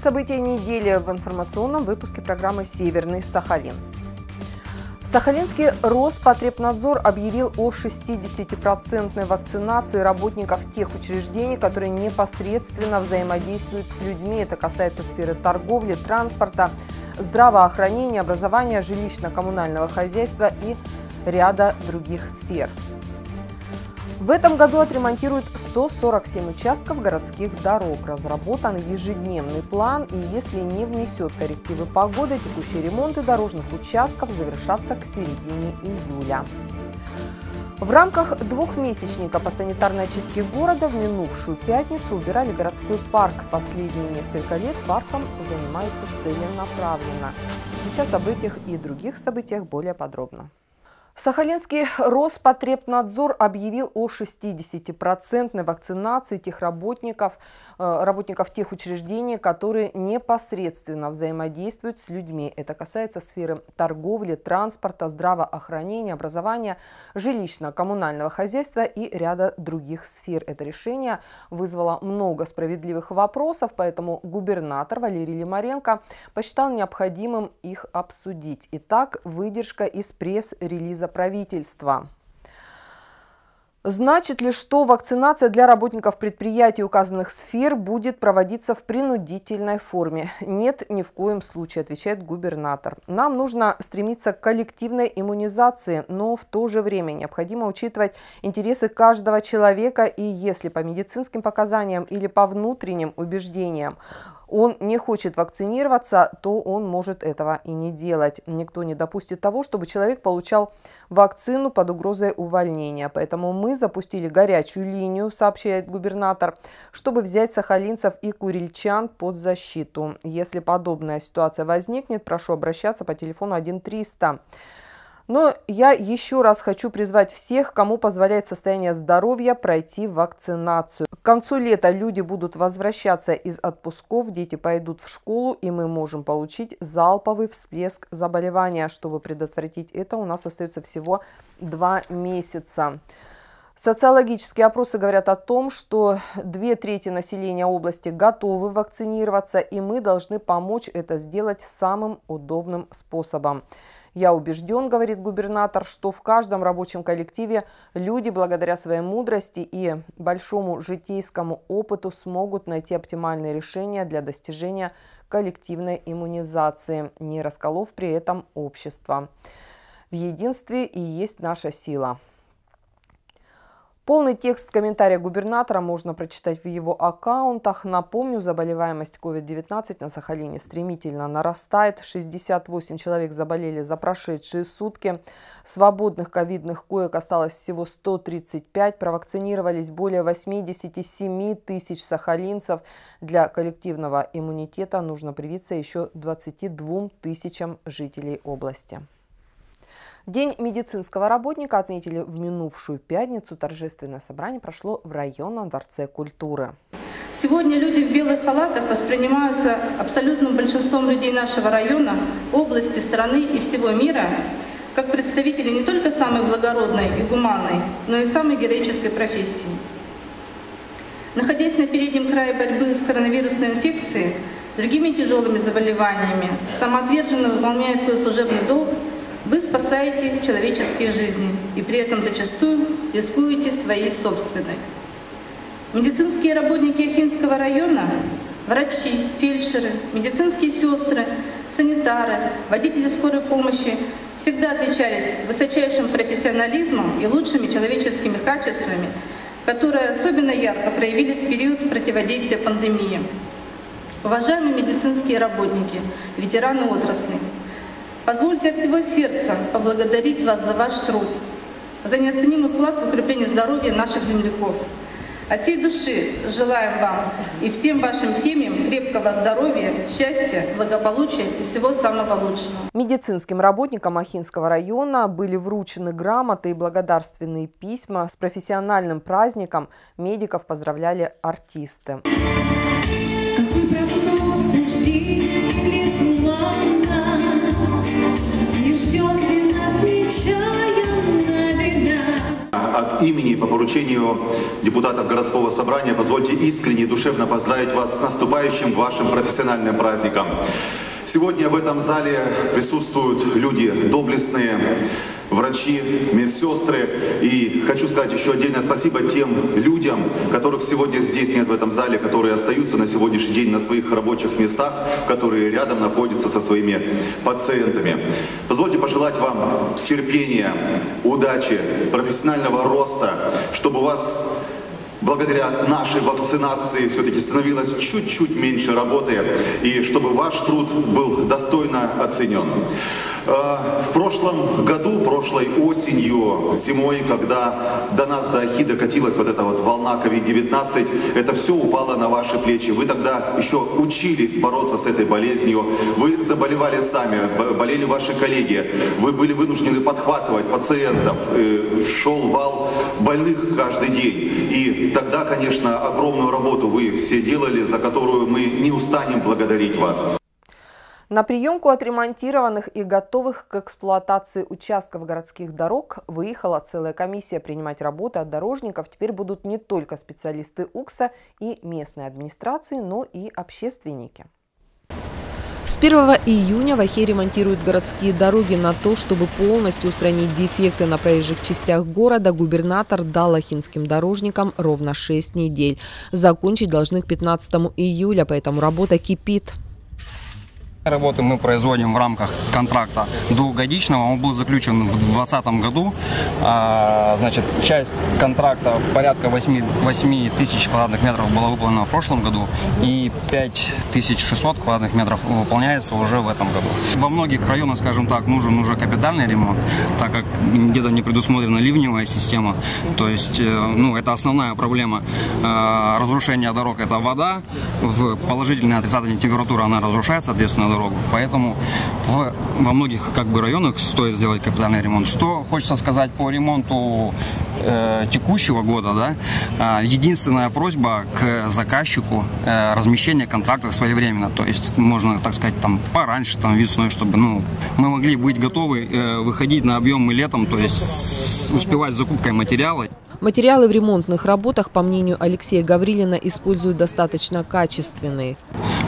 События недели в информационном выпуске программы «Северный Сахалин». Сахалинский Роспотребнадзор объявил о 60% вакцинации работников тех учреждений, которые непосредственно взаимодействуют с людьми. Это касается сферы торговли, транспорта, здравоохранения, образования, жилищно-коммунального хозяйства и ряда других сфер. В этом году отремонтируют 147 участков городских дорог. Разработан ежедневный план, и если не внесет коррективы погоды, текущие ремонты дорожных участков завершатся к середине июля. В рамках двухмесячника по санитарной очистке города в минувшую пятницу убирали городской парк. Последние несколько лет парком занимаются целенаправленно. Сейчас об этих и других событиях более подробно. Сахалинский Роспотребнадзор объявил о 60% вакцинации тех работников, э, работников тех учреждений, которые непосредственно взаимодействуют с людьми. Это касается сферы торговли, транспорта, здравоохранения, образования, жилищно-коммунального хозяйства и ряда других сфер. Это решение вызвало много справедливых вопросов, поэтому губернатор Валерий Лимаренко посчитал необходимым их обсудить. Итак, выдержка из пресс-релиза из-за правительства. Значит ли, что вакцинация для работников предприятий указанных сфер будет проводиться в принудительной форме? Нет, ни в коем случае, отвечает губернатор. Нам нужно стремиться к коллективной иммунизации, но в то же время необходимо учитывать интересы каждого человека и если по медицинским показаниям или по внутренним убеждениям он не хочет вакцинироваться, то он может этого и не делать. Никто не допустит того, чтобы человек получал вакцину под угрозой увольнения. Поэтому мы запустили горячую линию, сообщает губернатор, чтобы взять сахалинцев и курильчан под защиту. Если подобная ситуация возникнет, прошу обращаться по телефону 1300. Но я еще раз хочу призвать всех, кому позволяет состояние здоровья, пройти вакцинацию. К концу лета люди будут возвращаться из отпусков, дети пойдут в школу, и мы можем получить залповый всплеск заболевания. Чтобы предотвратить это, у нас остается всего два месяца. Социологические опросы говорят о том, что две трети населения области готовы вакцинироваться, и мы должны помочь это сделать самым удобным способом. Я убежден, говорит губернатор, что в каждом рабочем коллективе люди благодаря своей мудрости и большому житейскому опыту смогут найти оптимальные решения для достижения коллективной иммунизации, не расколов при этом общество. В единстве и есть наша сила. Полный текст комментария губернатора можно прочитать в его аккаунтах. Напомню, заболеваемость COVID-19 на Сахалине стремительно нарастает. 68 человек заболели за прошедшие сутки. Свободных ковидных коек осталось всего 135. Провакцинировались более 87 тысяч сахалинцев. Для коллективного иммунитета нужно привиться еще 22 тысячам жителей области. День медицинского работника отметили в минувшую пятницу. Торжественное собрание прошло в районном дворце культуры. Сегодня люди в белых халатах воспринимаются абсолютным большинством людей нашего района, области, страны и всего мира как представители не только самой благородной и гуманной, но и самой героической профессии. Находясь на переднем крае борьбы с коронавирусной инфекцией, другими тяжелыми заболеваниями, самоотверженно выполняя свой служебный долг, вы спасаете человеческие жизни и при этом зачастую рискуете своей собственной. Медицинские работники Ахинского района, врачи, фельдшеры, медицинские сестры, санитары, водители скорой помощи всегда отличались высочайшим профессионализмом и лучшими человеческими качествами, которые особенно ярко проявились в период противодействия пандемии. Уважаемые медицинские работники, ветераны отрасли, Позвольте от всего сердца поблагодарить вас за ваш труд, за неоценимый вклад в укрепление здоровья наших земляков. От всей души желаем вам и всем вашим семьям крепкого здоровья, счастья, благополучия и всего самого лучшего. Медицинским работникам Ахинского района были вручены грамоты и благодарственные письма. С профессиональным праздником медиков поздравляли артисты. Имени по поручению депутатов городского собрания позвольте искренне и душевно поздравить вас с наступающим вашим профессиональным праздником. Сегодня в этом зале присутствуют люди доблестные, врачи, медсестры. И хочу сказать еще отдельное спасибо тем людям, которых сегодня здесь нет в этом зале, которые остаются на сегодняшний день на своих рабочих местах, которые рядом находятся со своими пациентами. Позвольте пожелать вам терпения, удачи, профессионального роста, чтобы у вас благодаря нашей вакцинации все-таки становилось чуть-чуть меньше работы, и чтобы ваш труд был достойно оценен. Э, в прошлом году, прошлой осенью, зимой, когда до нас, до Ахи докатилась вот эта вот волна COVID-19, это все упало на ваши плечи. Вы тогда еще учились бороться с этой болезнью. Вы заболевали сами, болели ваши коллеги. Вы были вынуждены подхватывать пациентов. Э, шел вал больных каждый день. И тогда, конечно, огромную работу вы все делали, за которую мы не устанем благодарить вас. На приемку отремонтированных и готовых к эксплуатации участков городских дорог выехала целая комиссия. Принимать работы от дорожников теперь будут не только специалисты УКСа и местной администрации, но и общественники. С 1 июня в Ахе ремонтируют городские дороги. На то, чтобы полностью устранить дефекты на проезжих частях города, губернатор дал ахинским дорожникам ровно 6 недель. Закончить должны к 15 июля, поэтому работа кипит. Работы мы производим в рамках контракта двухгодичного. Он был заключен в 2020 году. А, значит, часть контракта порядка 8, 8 тысяч квадратных метров была выполнена в прошлом году и 5600 квадратных метров выполняется уже в этом году. Во многих районах, скажем так, нужен уже капитальный ремонт, так как где-то не предусмотрена ливневая система. То есть, э, ну, это основная проблема э, разрушения дорог. Это вода в положительной отрицательной температуре она разрушается, соответственно, дорогу. Поэтому в, во многих как бы районах стоит сделать капитальный ремонт. Что хочется сказать по ремонту э, текущего года, да, э, единственная просьба к заказчику э, размещение контрактов своевременно. То есть можно, так сказать, там пораньше, там весной, чтобы ну, мы могли быть готовы э, выходить на объемы летом, то есть успевать с закупкой материала. Материалы в ремонтных работах, по мнению Алексея Гаврилина, используют достаточно качественные.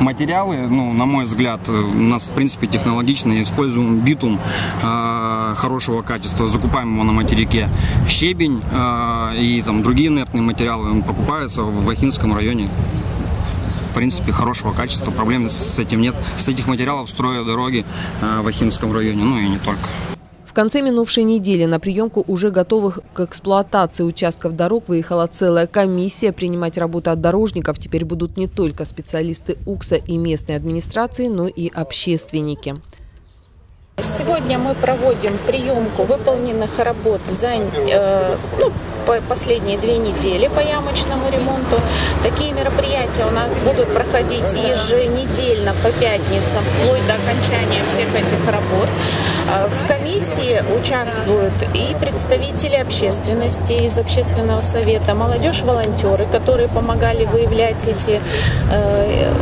Материалы, ну, на мой взгляд, у нас, в принципе, технологичные. Используем битум э, хорошего качества, закупаем его на материке. Щебень э, и там другие инертные материалы покупаются в Ахинском районе в принципе, хорошего качества. Проблем с этим нет. С этих материалов строят дороги э, в Ахинском районе, ну и не только. В конце минувшей недели на приемку уже готовых к эксплуатации участков дорог выехала целая комиссия. Принимать работу от дорожников теперь будут не только специалисты УКСа и местной администрации, но и общественники. Сегодня мы проводим приемку выполненных работ за э, ну, последние две недели по ямочному ремонту. Такие мероприятия у нас будут проходить еженедельно по пятницам, вплоть до окончания всех этих работ. Э, в комиссии участвуют и представители общественности из общественного совета, молодежь-волонтеры, которые помогали выявлять эти э,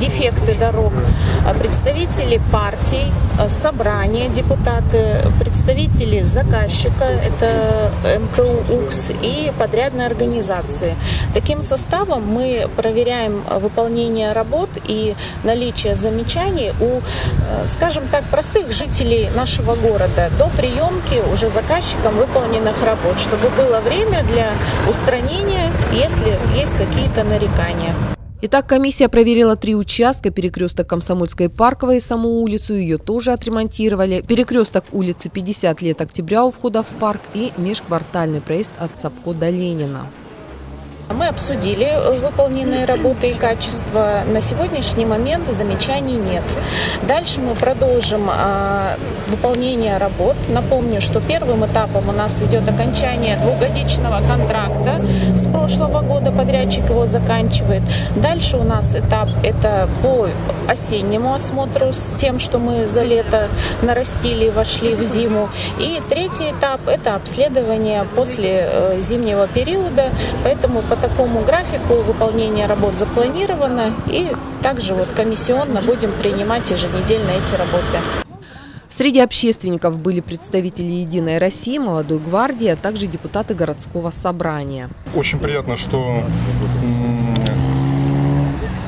дефекты дорог, а представители партий, а, собрания, депутаты, представители заказчика, это МКУ УКС и подрядные организации. Таким составом мы проверяем выполнение работ и наличие замечаний у, э, скажем так, простых жителей нашего города до приемки уже заказчиком выполненных работ, чтобы было время для устранения, если есть какие-то нарекания. Итак, комиссия проверила три участка. Перекресток Комсомольской парковой и саму улицу. Ее тоже отремонтировали. Перекресток улицы 50 лет октября у входа в парк и межквартальный проезд от Сапко до Ленина. Мы обсудили э, выполненные работы и качество. На сегодняшний момент замечаний нет. Дальше мы продолжим э, выполнение работ. Напомню, что первым этапом у нас идет окончание двухгодичного контракта. С прошлого года подрядчик его заканчивает. Дальше у нас этап это по осеннему осмотру с тем, что мы за лето нарастили и вошли в зиму. И третий этап это обследование после э, зимнего периода. Поэтому по такому графику выполнение работ запланировано, и также вот комиссионно будем принимать еженедельно эти работы. Среди общественников были представители «Единой России», «Молодой гвардии», а также депутаты городского собрания. Очень приятно, что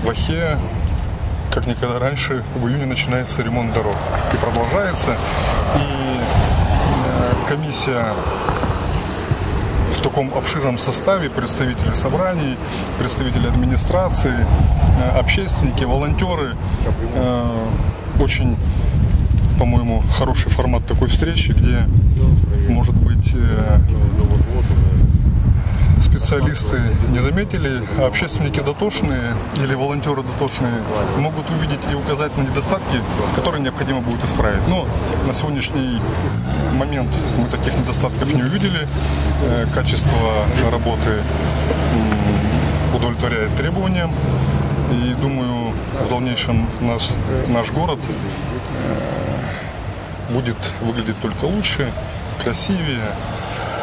в Ахе, как никогда раньше, в июне начинается ремонт дорог. И продолжается. И э, комиссия в таком обширном составе представители собраний, представители администрации, э, общественники, волонтеры. Э, очень, по-моему, хороший формат такой встречи, где может быть специалисты не заметили, а общественники дотошные или волонтеры дотошные могут увидеть и указать на недостатки, которые необходимо будет исправить. Но на сегодняшний момент мы таких недостатков не увидели. Э, качество работы удовлетворяет требованиям. И думаю, в дальнейшем наш, наш город э, будет выглядеть только лучше, красивее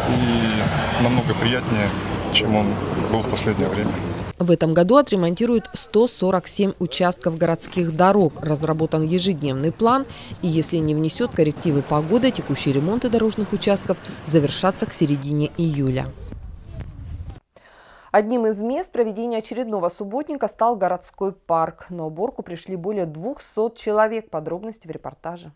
и намного приятнее чем он был в последнее время. В этом году отремонтируют 147 участков городских дорог. Разработан ежедневный план. И если не внесет коррективы погоды, текущие ремонты дорожных участков завершатся к середине июля. Одним из мест проведения очередного субботника стал городской парк. На уборку пришли более 200 человек. Подробности в репортаже.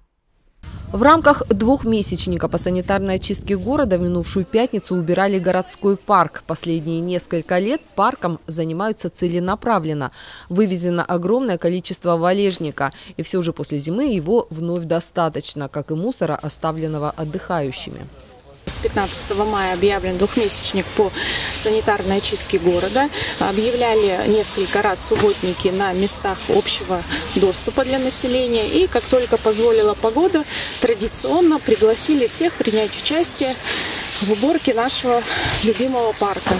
В рамках двухмесячника по санитарной очистке города в минувшую пятницу убирали городской парк. Последние несколько лет парком занимаются целенаправленно. Вывезено огромное количество валежника. И все же после зимы его вновь достаточно, как и мусора, оставленного отдыхающими. С 15 мая объявлен двухмесячник по санитарной очистке города. Объявляли несколько раз субботники на местах общего доступа для населения. И как только позволила погода, традиционно пригласили всех принять участие в уборке нашего любимого парка.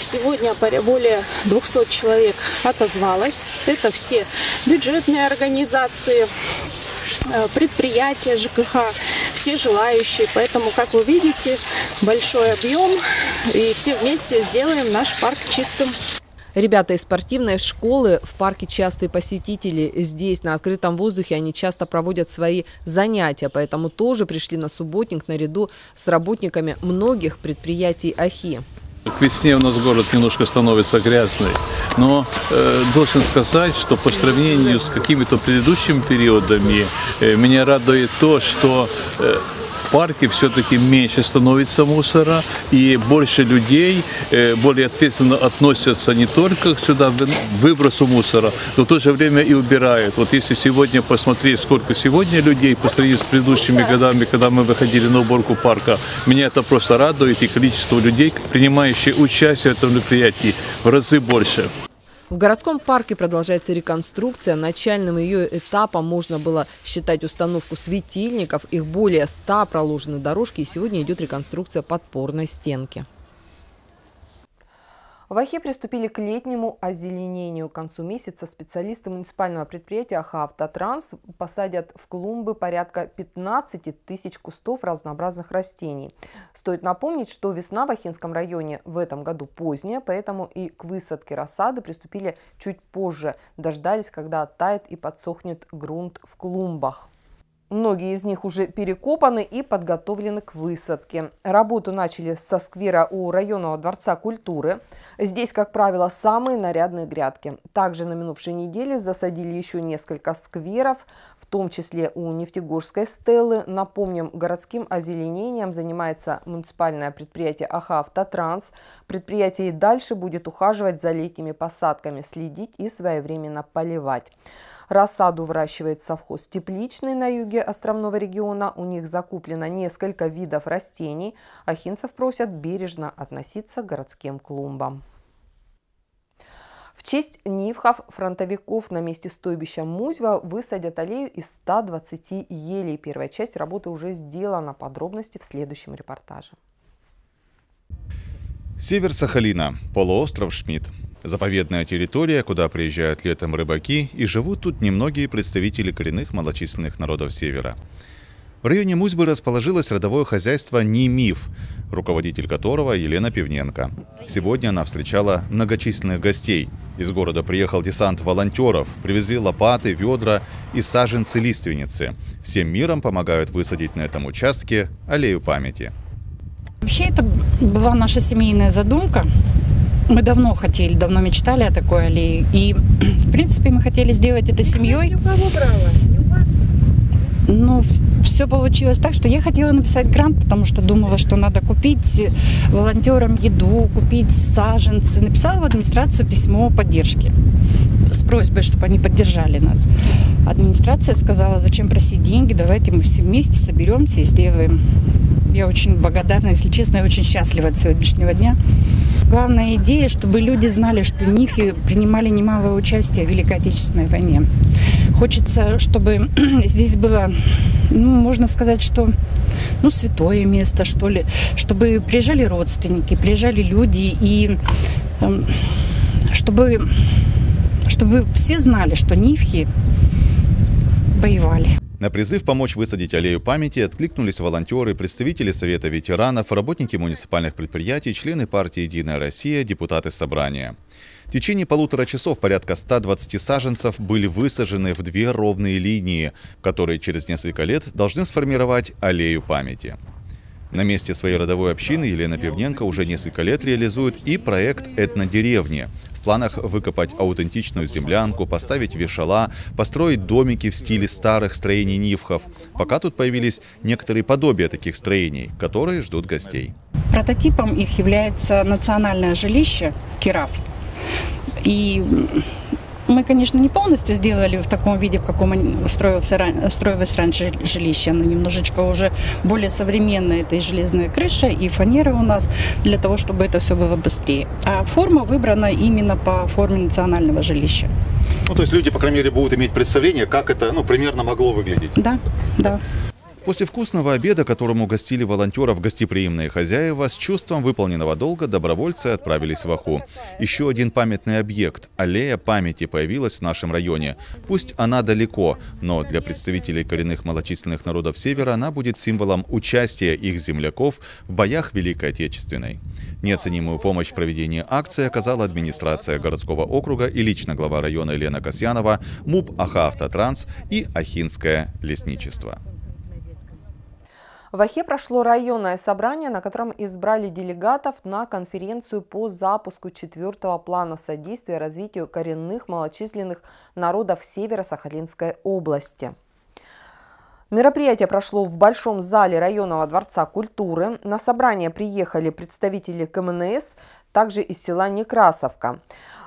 Сегодня более 200 человек отозвалось. Это все бюджетные организации, предприятия ЖКХ, все желающие. Поэтому, как вы видите, большой объем, и все вместе сделаем наш парк чистым. Ребята из спортивной школы в парке частые посетители. Здесь, на открытом воздухе, они часто проводят свои занятия, поэтому тоже пришли на субботник наряду с работниками многих предприятий АХИ. К весне у нас город немножко становится грязный, но э, должен сказать, что по сравнению с какими-то предыдущими периодами э, меня радует то, что э, парке все-таки меньше становится мусора, и больше людей э, более ответственно относятся не только сюда, к выбросу мусора, но в то же время и убирают. Вот если сегодня посмотреть, сколько сегодня людей по сравнению с предыдущими годами, когда мы выходили на уборку парка, меня это просто радует, и количество людей, принимающих участие в этом мероприятии, в разы больше. В городском парке продолжается реконструкция. Начальным ее этапом можно было считать установку светильников. Их более 100 проложены дорожки. И сегодня идет реконструкция подпорной стенки. В Ахе приступили к летнему озеленению. К концу месяца специалисты муниципального предприятия Аха Автотранс посадят в клумбы порядка 15 тысяч кустов разнообразных растений. Стоит напомнить, что весна в Ахинском районе в этом году поздняя, поэтому и к высадке рассады приступили чуть позже. Дождались, когда оттает и подсохнет грунт в клумбах. Многие из них уже перекопаны и подготовлены к высадке. Работу начали со сквера у районного дворца культуры. Здесь, как правило, самые нарядные грядки. Также на минувшей неделе засадили еще несколько скверов, том числе у Нефтегорской стелы. Напомним, городским озеленением занимается муниципальное предприятие АХА «Автотранс». Предприятие и дальше будет ухаживать за летними посадками, следить и своевременно поливать. Рассаду выращивает совхоз «Тепличный» на юге островного региона. У них закуплено несколько видов растений. Ахинцев просят бережно относиться к городским клумбам. В честь нивхов фронтовиков на месте стойбища Музьва высадят аллею из 120 елей. Первая часть работы уже сделана. Подробности в следующем репортаже. Север Сахалина, полуостров Шмидт. Заповедная территория, куда приезжают летом рыбаки, и живут тут немногие представители коренных малочисленных народов Севера. В районе Музьбы расположилось родовое хозяйство «Не миф», руководитель которого Елена Пивненко. Сегодня она встречала многочисленных гостей. Из города приехал десант волонтеров, привезли лопаты, ведра и саженцы лиственницы. Всем миром помогают высадить на этом участке аллею памяти. Вообще это была наша семейная задумка. Мы давно хотели, давно мечтали о такой аллее. И, в принципе, мы хотели сделать это семьей. Но все получилось так, что я хотела написать грант, потому что думала, что надо купить волонтерам еду, купить саженцы. Написала в администрацию письмо поддержки с просьбой, чтобы они поддержали нас. Администрация сказала, зачем просить деньги, давайте мы все вместе соберемся и сделаем. Я очень благодарна, если честно, я очень счастлива от сегодняшнего дня. Главная идея, чтобы люди знали, что НИФИ принимали немалое участие в Великой Отечественной войне. Хочется, чтобы здесь было, ну, можно сказать, что ну, святое место, что ли, чтобы приезжали родственники, приезжали люди, и э, чтобы, чтобы все знали, что Нифхи воевали. На призыв помочь высадить аллею памяти откликнулись волонтеры, представители Совета ветеранов, работники муниципальных предприятий, члены партии «Единая Россия», депутаты собрания. В течение полутора часов порядка 120 саженцев были высажены в две ровные линии, которые через несколько лет должны сформировать аллею памяти. На месте своей родовой общины Елена Пивненко уже несколько лет реализует и проект «Этнодеревни», планах выкопать аутентичную землянку, поставить вешала, построить домики в стиле старых строений Нивхов. Пока тут появились некоторые подобия таких строений, которые ждут гостей. Прототипом их является национальное жилище Кирав. И мы, конечно, не полностью сделали в таком виде, в каком строился, строилось раньше жилище. Оно немножечко уже более современное. Это и железная крыша, и фанера у нас, для того, чтобы это все было быстрее. А форма выбрана именно по форме национального жилища. Ну, то есть люди, по крайней мере, будут иметь представление, как это ну, примерно могло выглядеть. Да, да. После вкусного обеда, которому гостили волонтеров гостеприимные хозяева, с чувством выполненного долга добровольцы отправились в Аху. Еще один памятный объект – аллея памяти появилась в нашем районе. Пусть она далеко, но для представителей коренных малочисленных народов Севера она будет символом участия их земляков в боях Великой Отечественной. Неоценимую помощь в проведении акции оказала администрация городского округа и лично глава района Елена Касьянова, МУП «Аха Автотранс» и Ахинское лесничество. В Ахе прошло районное собрание, на котором избрали делегатов на конференцию по запуску четвертого плана содействия развитию коренных малочисленных народов Северо-Сахалинской области. Мероприятие прошло в Большом зале районного дворца культуры. На собрание приехали представители КМНС, также из села Некрасовка.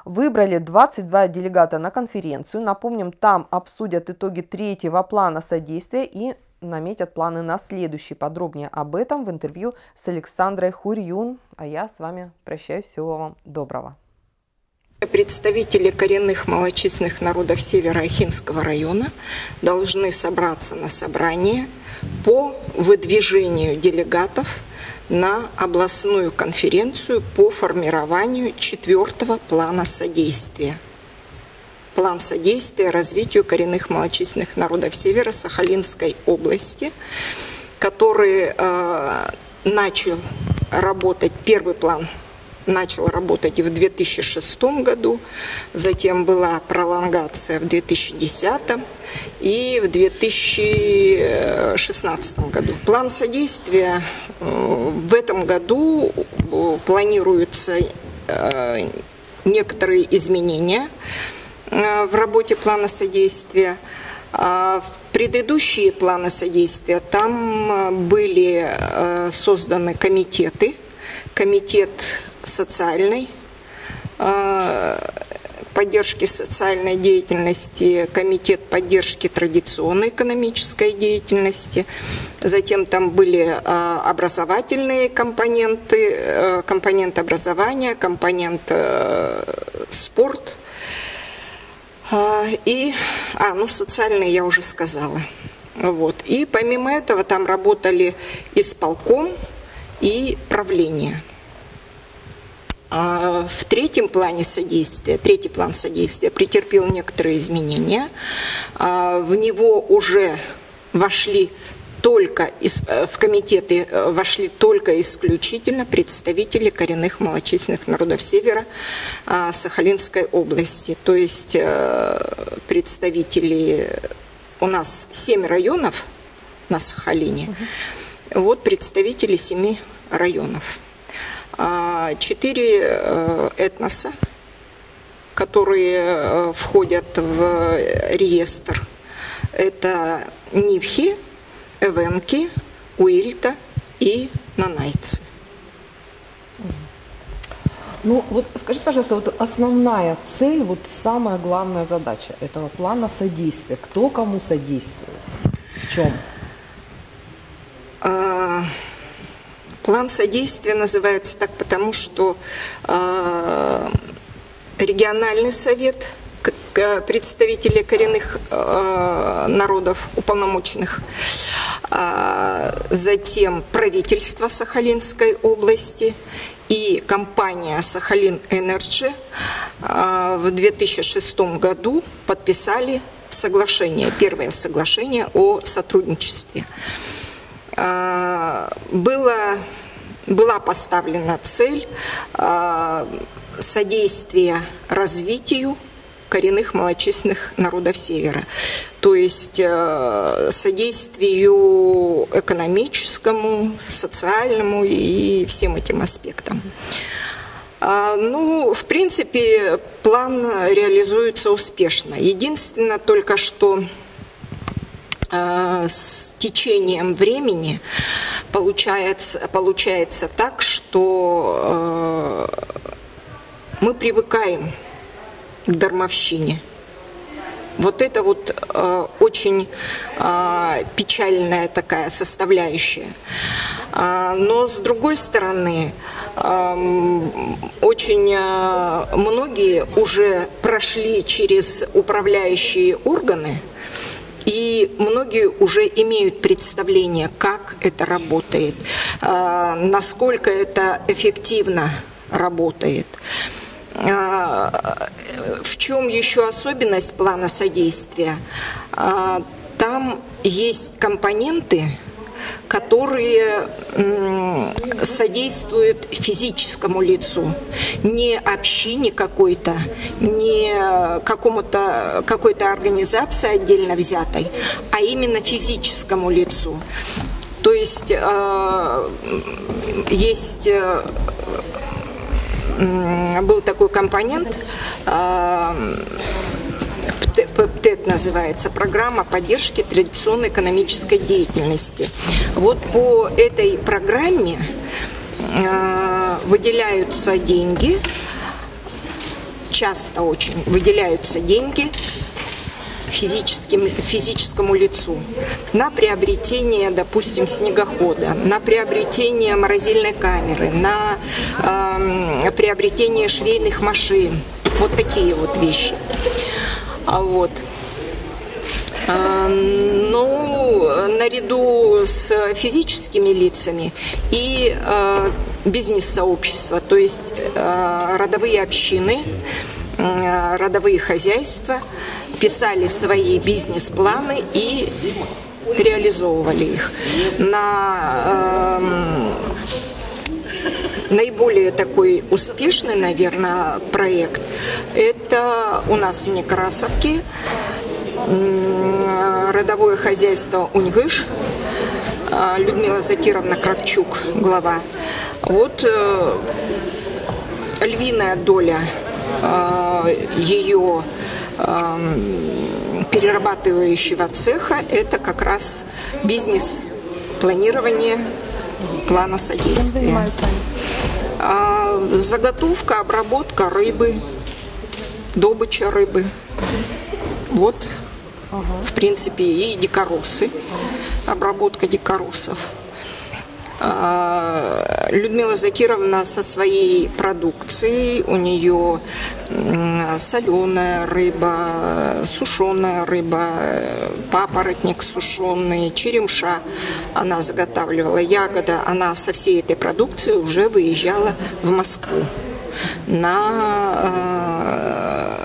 Выбрали 22 делегата на конференцию. Напомним, там обсудят итоги третьего плана содействия и наметят планы на следующий. Подробнее об этом в интервью с Александрой Хурьюн. А я с вами прощаюсь. Всего вам доброго. Представители коренных малочисленных народов Северо-Ахинского района должны собраться на собрание по выдвижению делегатов на областную конференцию по формированию четвертого плана содействия план содействия развитию коренных малочисленных народов Северо-Сахалинской области, который э, начал работать, первый план начал работать в 2006 году, затем была пролонгация в 2010 и в 2016 году. План содействия э, в этом году э, планируются э, некоторые изменения в работе плана содействия. А в предыдущие планы содействия там э, были э, созданы комитеты. Комитет социальной поддержки социальной деятельности, комитет поддержки традиционной экономической деятельности. Затем там были образовательные компоненты, компонент образования, компонент спорт – и, а, ну, социальные я уже сказала. Вот. И помимо этого там работали исполком и правление. А в третьем плане содействия, третий план содействия претерпел некоторые изменения. А в него уже вошли только из, э, в комитеты э, вошли только исключительно представители коренных малочисленных народов Севера а, Сахалинской области. То есть э, представители, у нас семь районов на Сахалине, угу. вот представители семи районов. А, четыре этноса, которые входят в реестр. Это Нивхи, Эвенки, Уильта и Нанайцы. Ну вот скажите, пожалуйста, вот основная цель, вот самая главная задача этого плана содействия. Кто кому содействует? В чем? А, план содействия называется так, потому что а, региональный совет – представители коренных э, народов, уполномоченных, а, затем правительство Сахалинской области и компания «Сахалин Энерджи» в 2006 году подписали соглашение, первое соглашение о сотрудничестве. А, было, была поставлена цель а, содействия развитию коренных малочисленных народов Севера. То есть э, содействию экономическому, социальному и всем этим аспектам. А, ну, в принципе, план реализуется успешно. Единственное только, что э, с течением времени получается, получается так, что э, мы привыкаем дармовщине. Вот это вот э, очень э, печальная такая составляющая. А, но с другой стороны, э, очень э, многие уже прошли через управляющие органы, и многие уже имеют представление, как это работает, э, насколько это эффективно работает. А, в чем еще особенность плана содействия? А, там есть компоненты, которые содействуют физическому лицу, не общине какой-то, не какому-то какой-то организации отдельно взятой, а именно физическому лицу. То есть э, есть э, был такой компонент, ПТЭТ называется, программа поддержки традиционной экономической деятельности. Вот по этой программе а, выделяются деньги, часто очень выделяются деньги физическим, физическому лицу на приобретение, допустим, снегохода, на приобретение морозильной камеры, на э, приобретение швейных машин. Вот такие вот вещи. А вот. А, ну, наряду с физическими лицами и э, бизнес-сообщества, то есть э, родовые общины, э, родовые хозяйства писали свои бизнес-планы и реализовывали их. На э, наиболее такой успешный, наверное, проект это у нас в Некрасовке родовое хозяйство «Уньгыш», а, Людмила Закировна Кравчук, глава. Вот э, львиная доля э, ее перерабатывающего цеха – это как раз бизнес планирование плана содействия. А, заготовка, обработка рыбы, добыча рыбы. Вот, в принципе, и дикоросы, обработка дикоросов. А, Людмила Закировна со своей продукцией, у нее соленая рыба, сушеная рыба, папоротник сушеный, черемша она заготавливала, ягода, она со всей этой продукцией уже выезжала в Москву на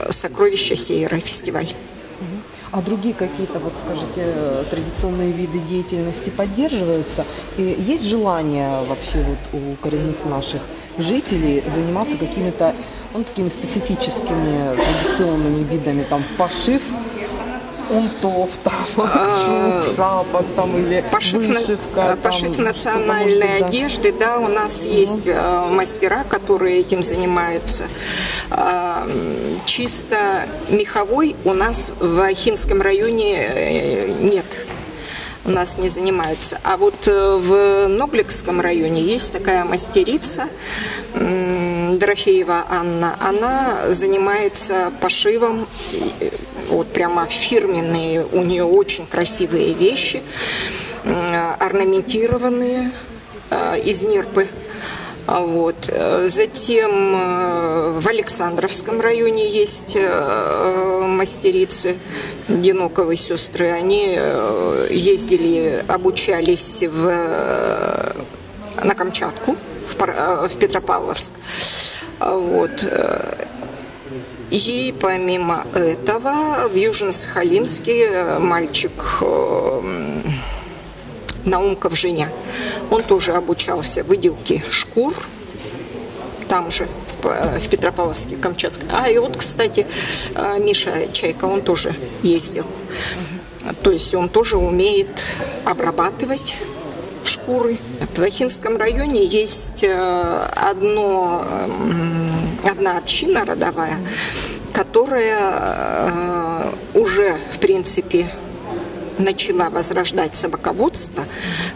э, «Сокровища Севера» фестиваль. А другие какие-то, вот скажите, традиционные виды деятельности поддерживаются? И есть желание вообще вот у коренных наших жителей заниматься какими-то ну, такими специфическими традиционными видами, там пошив унтов, там, А, шапок, там, или Пошив, на- вышивка. э, там, пошив национальной может быть, да. одежды, да, у нас есть э, мастера, которые этим занимаются. М, Чисто меховой у нас в Ахинском районе э, нет. У нас не занимаются. А вот э, в Ногликском районе есть такая мастерица Дорофеева Анна. Она занимается пошивом, э, вот прямо фирменные, у нее очень красивые вещи, орнаментированные э, из нерпы. А Вот. Э, Затем в Александровском районе есть мастерицы Диноковы сестры. Они ездили, обучались в, на Камчатку, э, в Петропавловск. Вот. э, И помимо этого в Южно-Сахалинске э, мальчик Наумков Женя. Он тоже обучался выделке шкур, там же, в, в Петропавловске, Камчатске. А, и вот, кстати, Миша Чайка, он тоже ездил. То есть он тоже умеет обрабатывать шкуры. В Ахинском районе есть э, одно, м, одна община родовая, которая э, уже, в принципе, начала возрождать собаководство.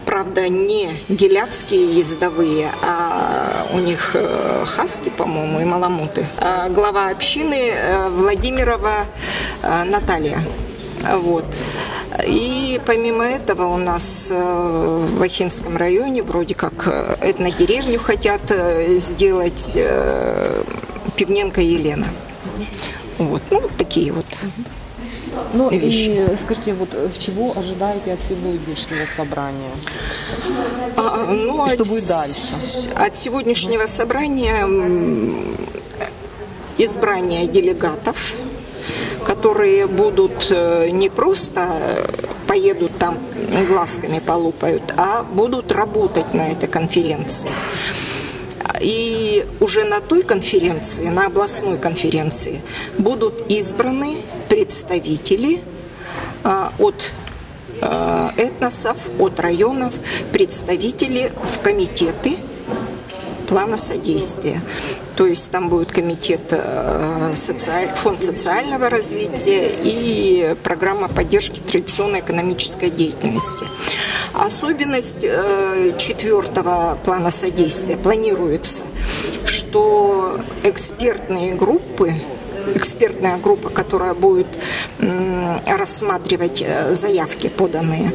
Правда, не геляцкие ездовые, а у них э, хаски, по-моему, и маламуты. А глава общины Владимирова Наталья. Вот. И помимо этого у нас э, в Ахинском районе вроде как э, этнодеревню хотят э, сделать Пивненко Елена. Вот. Ну, вот такие вот. Ну вещи. и скажите, вот чего ожидаете от сегодняшнего собрания? А, ну, И что от будет дальше? От сегодняшнего собрания избрание делегатов, которые будут э, не просто э, поедут там глазками полупают, а будут работать на этой конференции. И уже на той конференции, на областной конференции, будут избраны представители а, от э, этносов, от районов, представители в комитеты плана содействия. То есть там будет комитет, э, социаль- фонд социального развития и программа поддержки традиционной экономической деятельности. Особенность э, четвертого плана содействия планируется, что экспертные группы экспертная группа, которая будет рассматривать э, заявки поданные,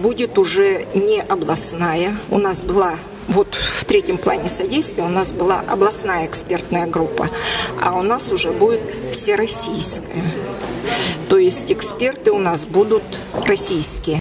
будет уже не областная. У нас была вот в третьем плане содействия у нас была областная экспертная группа, а у нас уже будет всероссийская. То есть эксперты у нас будут российские.